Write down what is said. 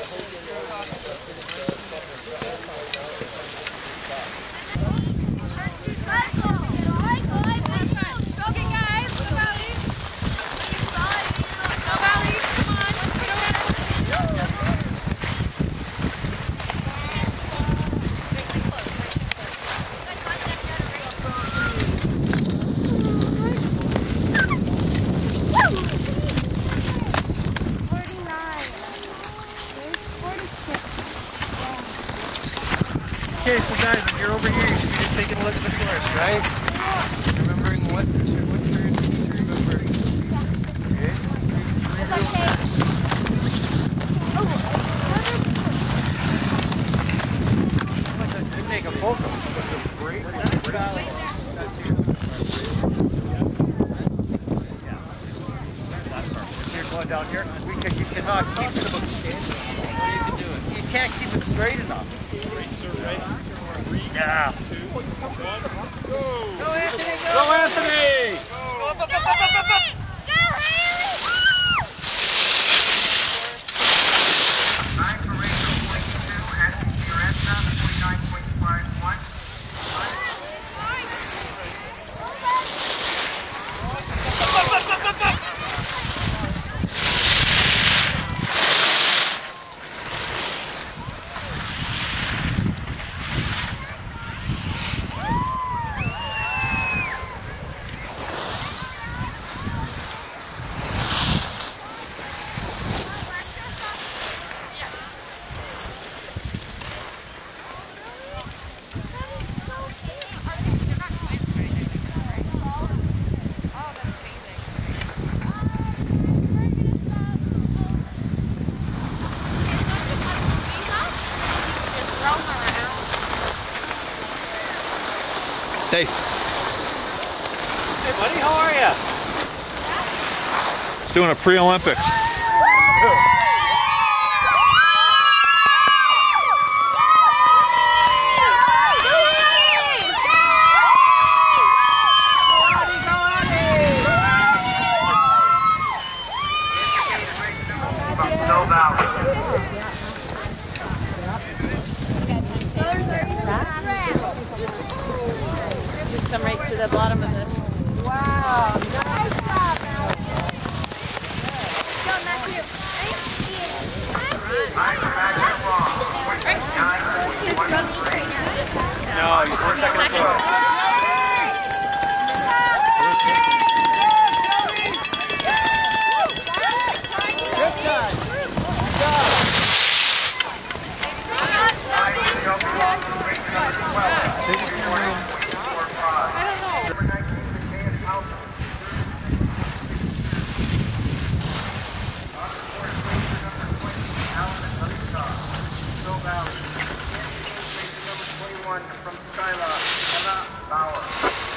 Thank you. Okay, so guys, if you're over here, you should be just taking a look at the course, right? Remembering what tur- what to remember. Okay. Didn't make a photo. It's a great, down here because you cannot keep it. You can't keep it straight enough. Yeah. Go Anthony! Go! Go, Anthony! Hey, Hey buddy, how are ya? doing a pre-Olympics. Come right to the bottom of this. Wow, down. Number 21 from Skyloft, Emma Bauer.